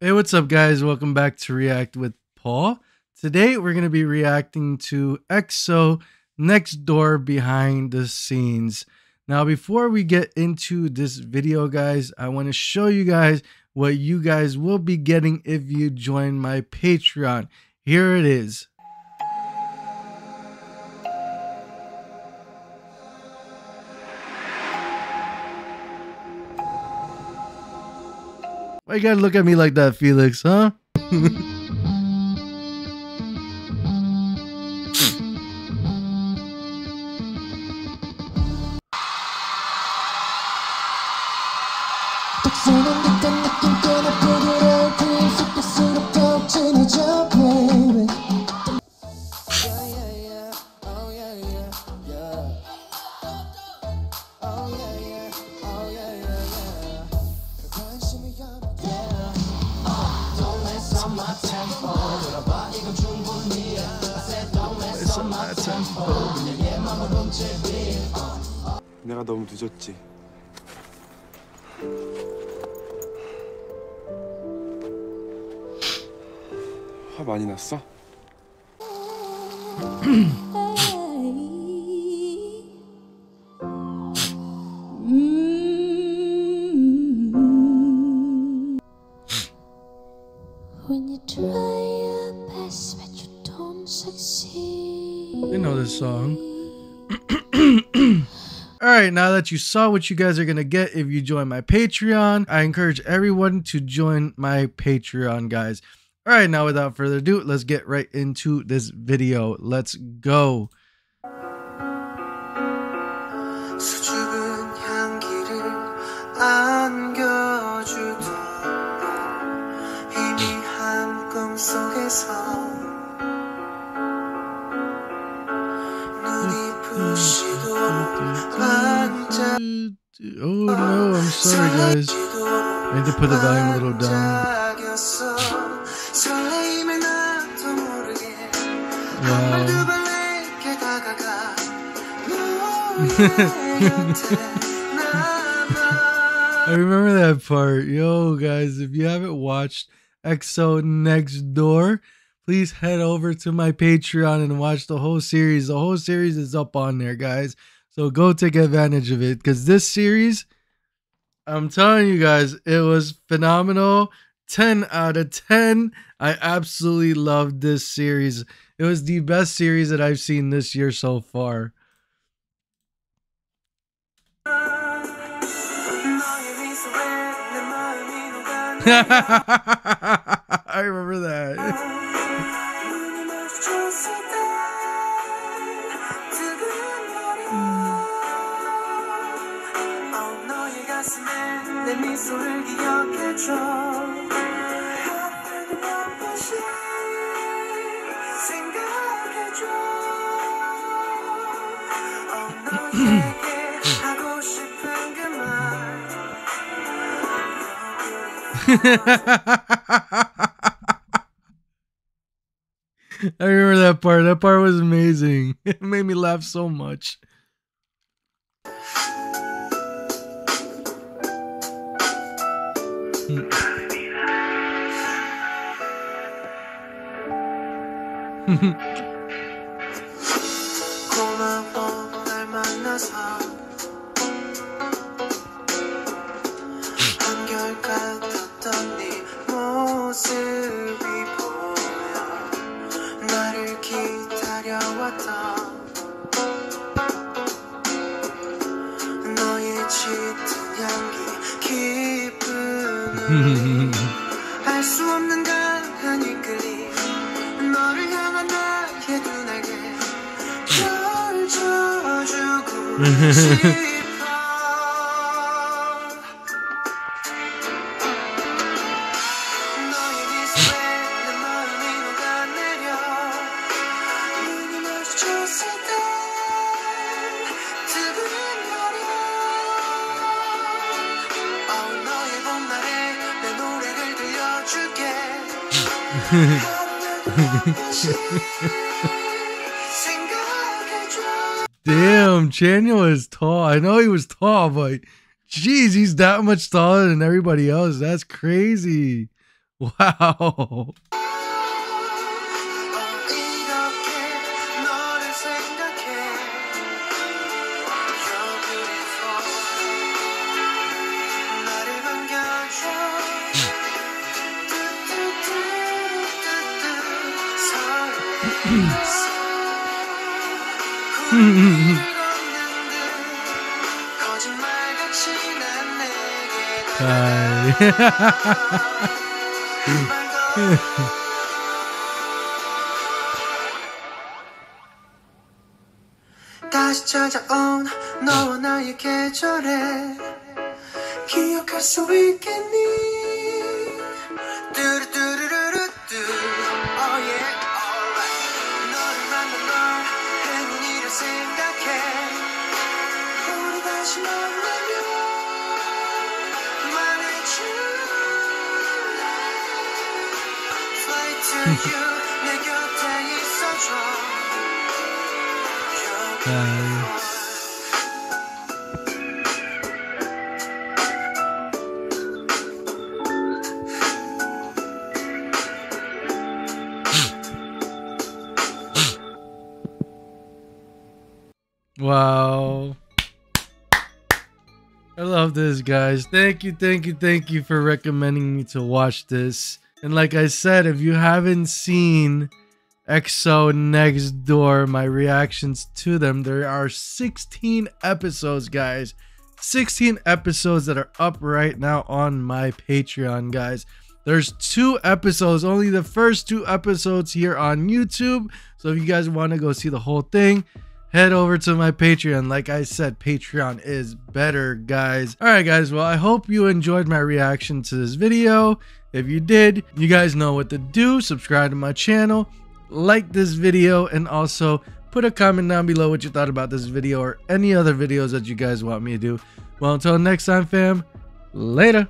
Hey, what's up, guys? Welcome back to React with Paul. Today, we're going to be reacting to EXO Next Door Behind the Scenes. Now, before we get into this video, guys, I want to show you guys what you guys will be getting if you join my Patreon. Here it is. Why you gotta look at me like that, Felix, huh? It's on my tempo. 들어봐, 이건 충분히. I said, don't mess on my tempo. 그냥 얘만은 움직이. 내가 너무 늦었지. 화 많이 났어? You try your best, but you don't succeed. Know this song. All right, now that you saw what you guys are going to get if you join my Patreon, I encourage everyone to join my Patreon, guys. All right, now without further ado, let's get right into this video. Let's go. Oh no, I'm sorry guys. I need to put the volume a little down. Wow. I remember that part. Yo, guys, if you haven't watched EXO Next Door, please head over to my Patreon and watch the whole series. The whole series is up on there, guys. So go take advantage of it because this series, I'm telling you guys, it was phenomenal. 10 out of 10. I absolutely loved this series. It was the best series that I've seen this year so far. I remember that. I remember that part. That part was amazing. It made me laugh so much. 고마워 날 만나서 한결 같았던 네 모습이 보여 나를 기다려왔던 알 수 없는 강한 이끌림 너를 향한 나의 두 날개 펼쳐주고 싶 Damn, Chanyeol is tall. I know he was tall, but jeez, he's that much taller than everybody else. That's crazy. Wow. 다가와 다시 찾아온 너와 나의 계절에 기억할 수 있겠니? 뚜루뚜루 Bye. Wow. I love this, guys. Thank you, thank you, thank you for recommending me to watch this. And like I said, if you haven't seen EXO Next Door, my reactions to them, there are 16 episodes, guys. 16 episodes that are up right now on my Patreon, guys. There's two episodes, only the first two episodes here on YouTube. So if you guys want to go see the whole thing, head over to my Patreon. Like I said, Patreon is better, guys. All right, guys. Well, I hope you enjoyed my reaction to this video. If you did, you guys know what to do. Subscribe to my channel, like this video, and also put a comment down below what you thought about this video or any other videos that you guys want me to do. Well, until next time, fam, later.